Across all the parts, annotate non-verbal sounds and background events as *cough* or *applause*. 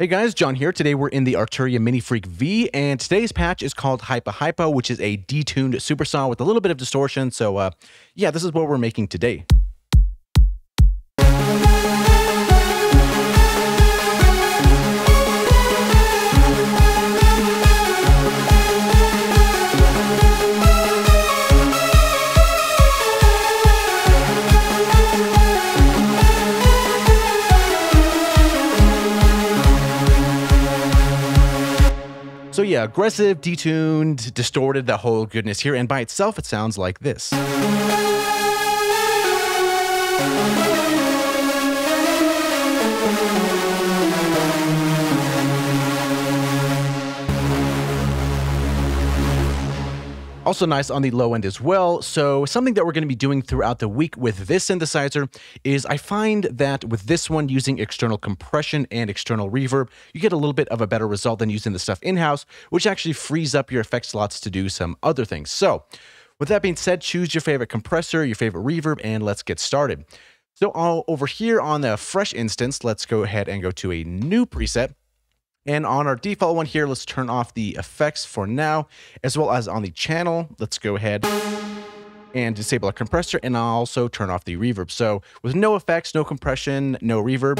Hey guys, Jon here. Today we're in the Arturia Mini Freak V, and today's patch is called Hypa Hypa, which is a detuned supersaw with a little bit of distortion. So, uh, yeah, this is what we're making today. Yeah, aggressive, detuned, distorted, the whole goodness here. And by itself, it sounds like this. Also nice on the low end as well. So something that we're going to be doing throughout the week with this synthesizer is I find that with this one using external compression and external reverb, you get a little bit of a better result than using the stuff in-house, which actually frees up your effect slots to do some other things. So with that being said, choose your favorite compressor, your favorite reverb, and let's get started. So over here on the fresh instance, let's go ahead and go to a new preset. And on our default one here, let's turn off the effects for now, as well as on the channel. Let's go ahead and disable our compressor, and I'll also turn off the reverb. So with no effects, no compression, no reverb,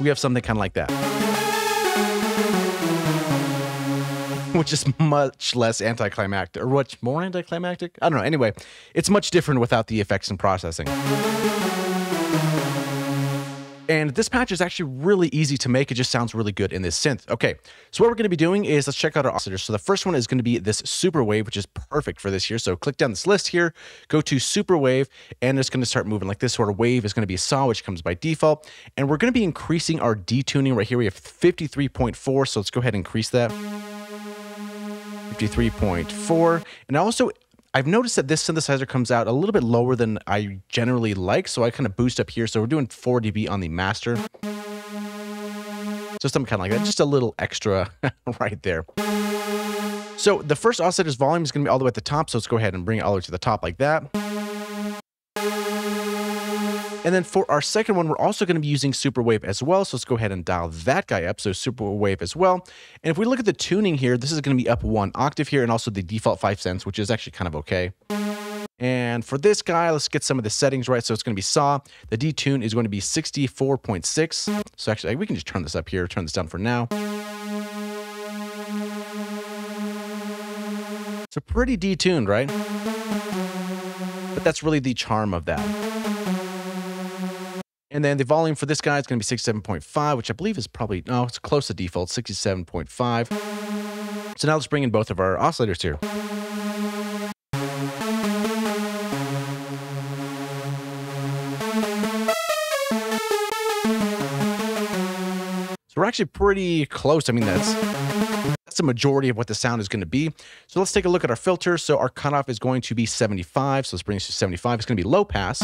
we have something kind of like that. *laughs* Which is much less anticlimactic, or much more anticlimactic? I don't know. Anyway, it's much different without the effects and processing. And this patch is actually really easy to make. It just sounds really good in this synth. Okay, so what we're going to be doing is let's check out our oscillators. So the first one is going to be this Super Wave, which is perfect for this here. So click down this list here, go to Super Wave, and it's going to start moving like this sort of wave is going to be a saw, which comes by default. And we're going to be increasing our detuning right here. We have 53.4, so let's go ahead and increase that. 53.4. And I also I've noticed that this synthesizer comes out a little bit lower than I generally like, so I kind of boost up here. So we're doing 4 dB on the master. So something kind of like that, just a little extra *laughs* right there. So the first oscillator's volume is going to be all the way at the top, so let's go ahead and bring it all the way to the top like that. And then for our second one, we're also going to be using Super Wave as well. So let's go ahead and dial that guy up. So Super Wave as well. And if we look at the tuning here, this is going to be up one octave here and also the default 5 cents, which is actually kind of okay. And for this guy, let's get some of the settings right. So it's going to be saw. The detune is going to be 64.6. So actually, we can just turn this up here, turn this down for now. So pretty detuned, right? But that's really the charm of that. And then the volume for this guy is going to be 67.5, which I believe is probably, no, it's close to default, 67.5. So now let's bring in both of our oscillators here. So we're actually pretty close. I mean, that's that's the majority of what the sound is going to be. So let's take a look at our filter. So our cutoff is going to be 75. So let's bring this to 75. It's going to be low pass.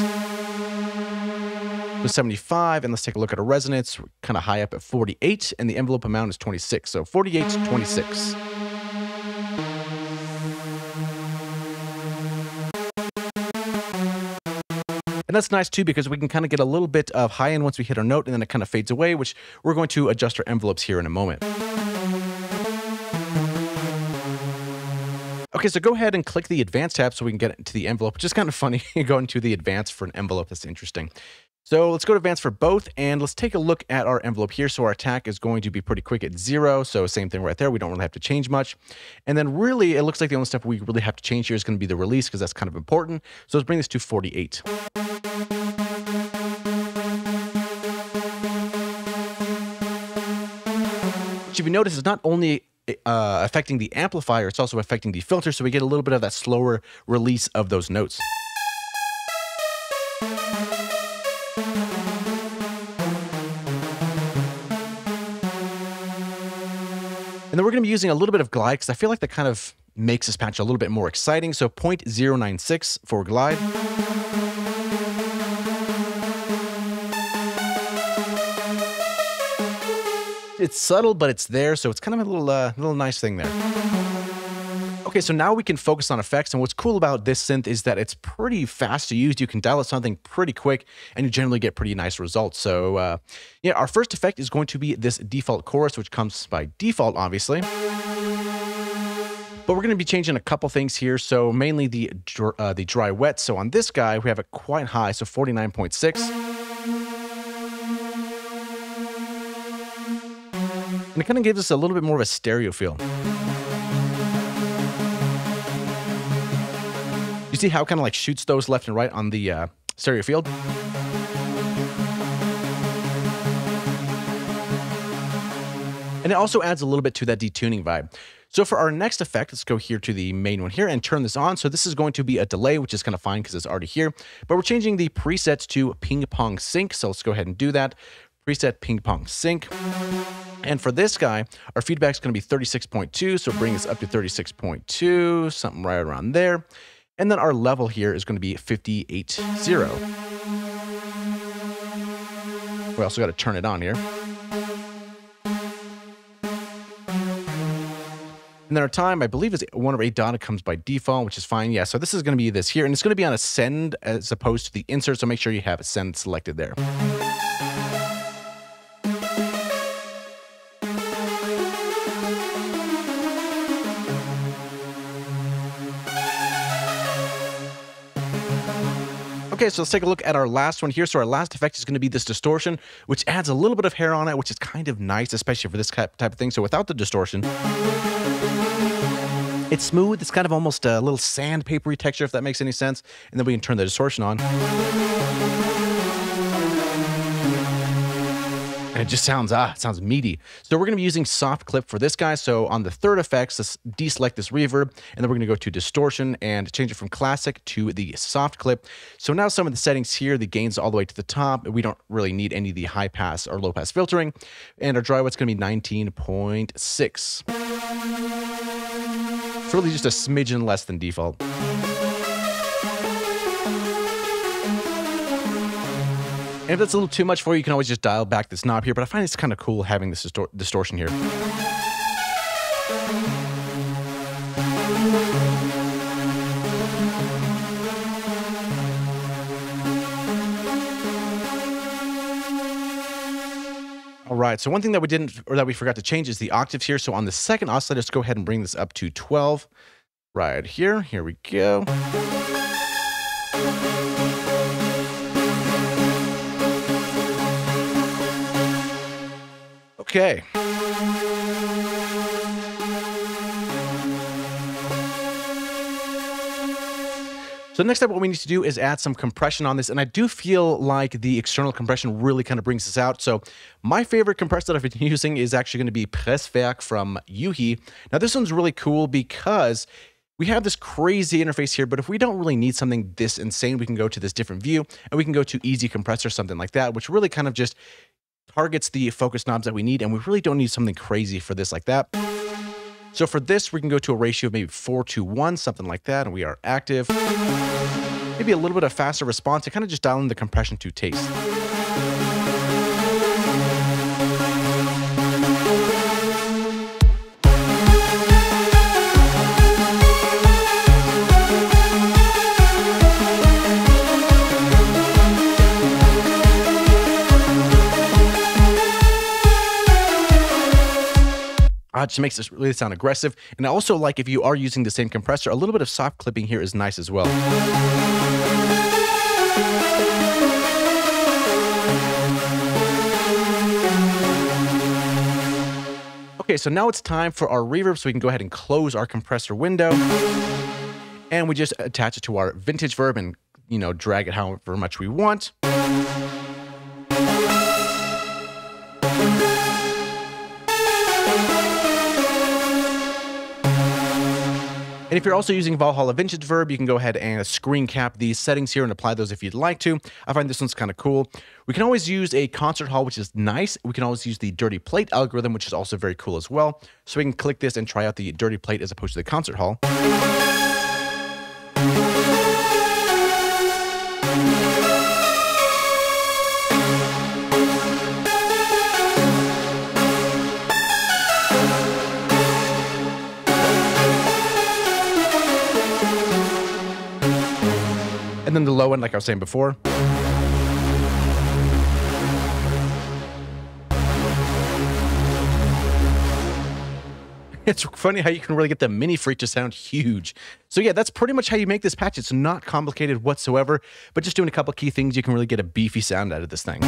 75, and let's take a look at a resonance, We're kind of high up at 48, and the envelope amount is 26. So 48 to 26. And that's nice too because we can kind of get a little bit of high end once we hit our note and then it kind of fades away, which we're going to adjust our envelopes here in a moment. Okay, so go ahead and click the advanced tab so we can get into the envelope, which is kind of funny *laughs* going to the advanced for an envelope. That's interesting. So let's go to advance for both and let's take a look at our envelope here. So our attack is going to be pretty quick at zero. So same thing right there. We don't really have to change much. And then really, it looks like the only stuff we really have to change here is going to be the release because that's kind of important. So let's bring this to 48. Which if you notice it's not only uh, affecting the amplifier, it's also affecting the filter. So we get a little bit of that slower release of those notes. Then we're going to be using a little bit of glide because I feel like that kind of makes this patch a little bit more exciting. So 0.096 for glide. It's subtle, but it's there, so it's kind of a little, uh, little nice thing there. Okay, so now we can focus on effects. And what's cool about this synth is that it's pretty fast to use. You can dial out something pretty quick and you generally get pretty nice results. So uh, yeah, our first effect is going to be this default chorus, which comes by default, obviously. But we're going to be changing a couple things here. So mainly the, uh, the dry wet. So on this guy, we have it quite high, so 49.6. And it kind of gives us a little bit more of a stereo feel. See how it kind of like shoots those left and right on the uh, stereo field? And it also adds a little bit to that detuning vibe. So for our next effect, let's go here to the main one here and turn this on. So this is going to be a delay, which is kind of fine because it's already here. But we're changing the presets to ping pong sync. So let's go ahead and do that. Preset ping pong sync. And for this guy, our feedback is going to be 36.2. So bring this up to 36.2, something right around there. And then our level here is going to be 58.0. We also got to turn it on here. And then our time, I believe, is one over eight dot. It comes by default, which is fine. Yeah, so this is going to be this here. And it's going to be on a send as opposed to the insert. So make sure you have a send selected there. So let's take a look at our last one here. So our last effect is going to be this distortion, which adds a little bit of hair on it, which is kind of nice, especially for this type of thing. So without the distortion, it's smooth. It's kind of almost a little sandpapery texture, if that makes any sense. And then we can turn the distortion on. It just sounds, ah, it sounds meaty. So we're going to be using soft clip for this guy. So on the third effects, let's deselect this reverb, and then we're going to go to distortion and change it from classic to the soft clip. So now some of the settings here, the gain's all the way to the top. We don't really need any of the high pass or low pass filtering. And our dry wet's going to be 19.6. It's really just a smidgen less than default. And if that's a little too much for you, you can always just dial back this knob here, but I find it's kind of cool having this distor distortion here. All right, so one thing that we didn't, or that we forgot to change is the octaves here. So on the second oscillator, let's go ahead and bring this up to 12 right here. Here we go. Okay. So next up, what we need to do is add some compression on this. And I do feel like the external compression really kind of brings this out. So my favorite compressor that I've been *laughs* using is actually going to be Presswerk from u-he. Now this one's really cool because we have this crazy interface here, but if we don't really need something this insane, we can go to this different view and we can go to easy compressor, something like that, which really kind of just targets the focus knobs that we need, and we really don't need something crazy for this like that. So for this, we can go to a ratio of maybe 4 to 1, something like that, and we are active. Maybe a little bit of faster response to kind of just dial in the compression to taste. Just makes this really sound aggressive. And I also like if you are using the same compressor, a little bit of soft clipping here is nice as well. Okay, so now it's time for our reverb, so we can go ahead and close our compressor window. And we just attach it to our vintage verb and, you know, drag it however much we want. And if you're also using Valhalla Vintage Verb, you can go ahead and screen cap these settings here and apply those if you'd like to. I find this one's kind of cool. We can always use a concert hall, which is nice. We can always use the dirty plate algorithm, which is also very cool as well. So we can click this and try out the dirty plate as opposed to the concert hall. Low end, like I was saying before. It's funny how you can really get the mini freak to sound huge. So yeah, that's pretty much how you make this patch. It's not complicated whatsoever, but just doing a couple key things, you can really get a beefy sound out of this thing.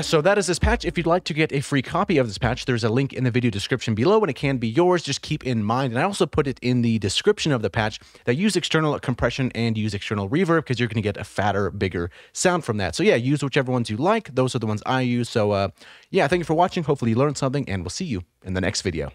Yeah, so that is this patch. If you'd like to get a free copy of this patch, there's a link in the video description below and it can be yours. Just keep in mind, and I also put it in the description of the patch that use external compression and use external reverb because you're going to get a fatter, bigger sound from that. So yeah, use whichever ones you like. Those are the ones I use. So uh, yeah, thank you for watching. Hopefully you learned something and we'll see you in the next video.